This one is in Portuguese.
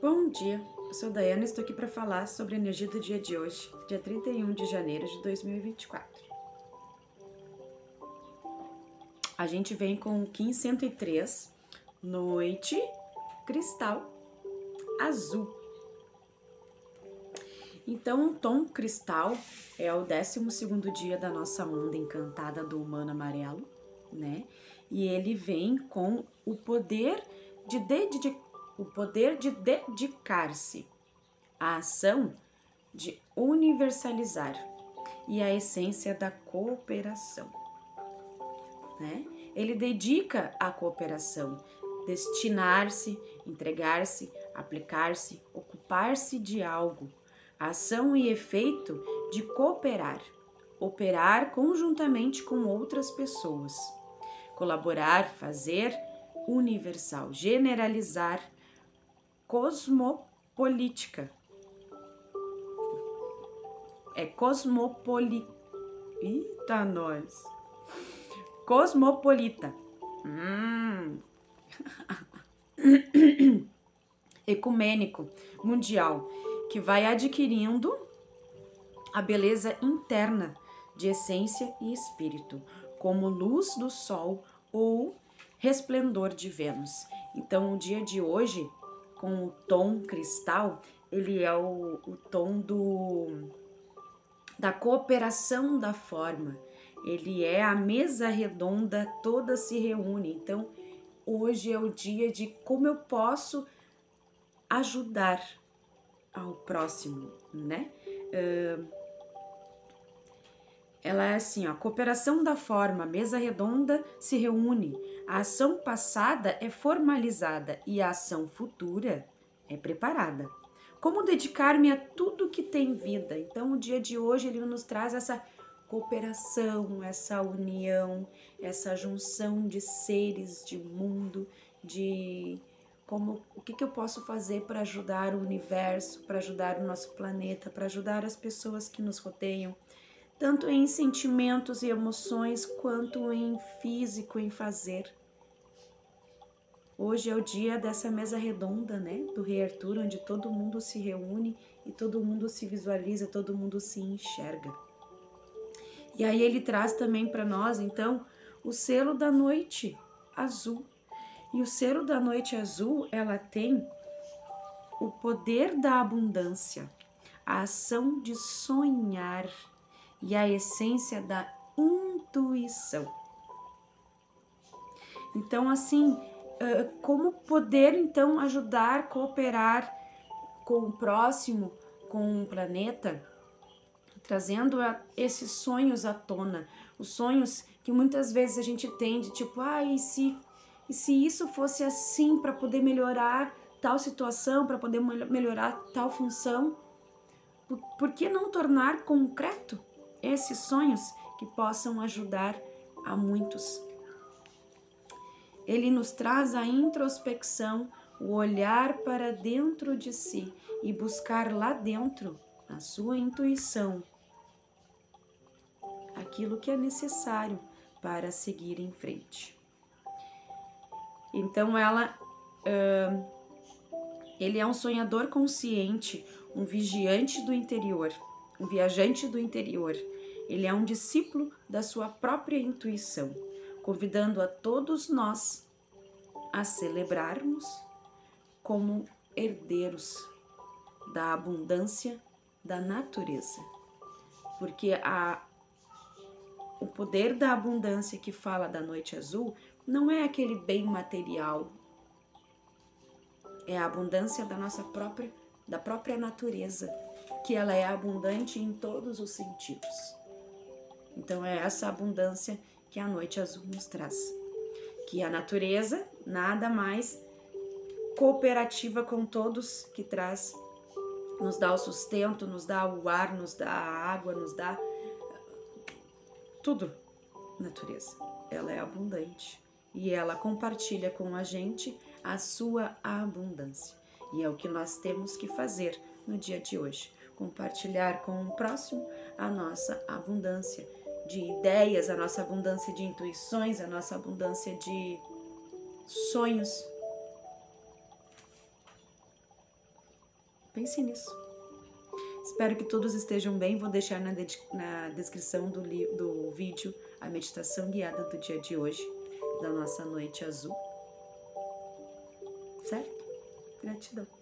Bom dia, eu sou Daiana e estou aqui para falar sobre a energia do dia de hoje, dia 31 de janeiro de 2024. A gente vem com o Kim 103, noite, cristal, azul. Então, o tom cristal é o 12 dia da nossa onda encantada do humano amarelo, né? E ele vem com o poder de, de, o poder de dedicar-se, a ação de universalizar e a essência da cooperação. Né? Ele dedica a cooperação, destinar-se, entregar-se, aplicar-se, ocupar-se de algo, ação e efeito de cooperar, operar conjuntamente com outras pessoas, colaborar, fazer universal, generalizar, cosmopolítica. É cosmopoli... Eita, nós! Cosmopolita. Hum. Ecumênico, mundial, que vai adquirindo a beleza interna de essência e espírito, como luz do sol ou resplendor de Vênus. Então, o dia de hoje, com o tom cristal, ele é o, o tom do da cooperação da forma. Ele é a mesa redonda, toda se reúne. Então, hoje é o dia de como eu posso ajudar ao próximo, né? Uh, ela é assim, ó, cooperação da forma, mesa redonda se reúne, a ação passada é formalizada e a ação futura é preparada. Como dedicar-me a tudo que tem vida? Então, o dia de hoje ele nos traz essa cooperação, essa união, essa junção de seres, de mundo, de como o que, que eu posso fazer para ajudar o universo, para ajudar o nosso planeta, para ajudar as pessoas que nos rodeiam tanto em sentimentos e emoções quanto em físico, em fazer. Hoje é o dia dessa mesa redonda, né, do Rei Arthur, onde todo mundo se reúne e todo mundo se visualiza, todo mundo se enxerga. E aí ele traz também para nós, então, o selo da noite azul. E o selo da noite azul, ela tem o poder da abundância, a ação de sonhar, e a essência da intuição. Então, assim, como poder então ajudar, cooperar com o próximo, com o planeta, trazendo esses sonhos à tona, os sonhos que muitas vezes a gente tem de tipo, ah, e se, e se isso fosse assim para poder melhorar tal situação, para poder melhorar tal função, por, por que não tornar concreto? esses sonhos que possam ajudar a muitos. Ele nos traz a introspecção, o olhar para dentro de si e buscar lá dentro, na sua intuição, aquilo que é necessário para seguir em frente. Então ela, uh, ele é um sonhador consciente, um vigiante do interior um viajante do interior. Ele é um discípulo da sua própria intuição, convidando a todos nós a celebrarmos como herdeiros da abundância da natureza. Porque a, o poder da abundância que fala da noite azul não é aquele bem material, é a abundância da nossa própria, da própria natureza que ela é abundante em todos os sentidos. Então é essa abundância que a noite azul nos traz. Que a natureza nada mais cooperativa com todos que traz nos dá o sustento, nos dá o ar, nos dá a água, nos dá tudo. Natureza, ela é abundante e ela compartilha com a gente a sua abundância. E é o que nós temos que fazer no dia de hoje compartilhar com o próximo a nossa abundância de ideias, a nossa abundância de intuições, a nossa abundância de sonhos. Pense nisso. Espero que todos estejam bem. Vou deixar na, na descrição do, do vídeo a meditação guiada do dia de hoje, da nossa noite azul. Certo? Gratidão.